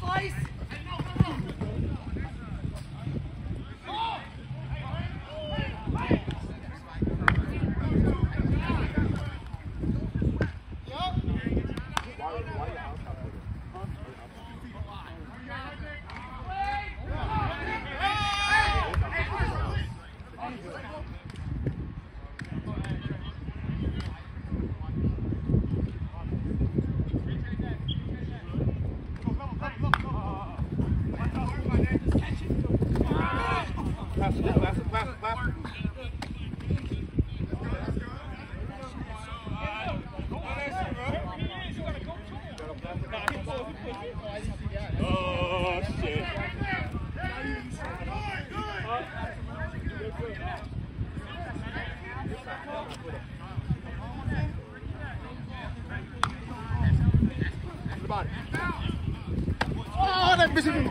slice. Oh, shit. Oh, that missing.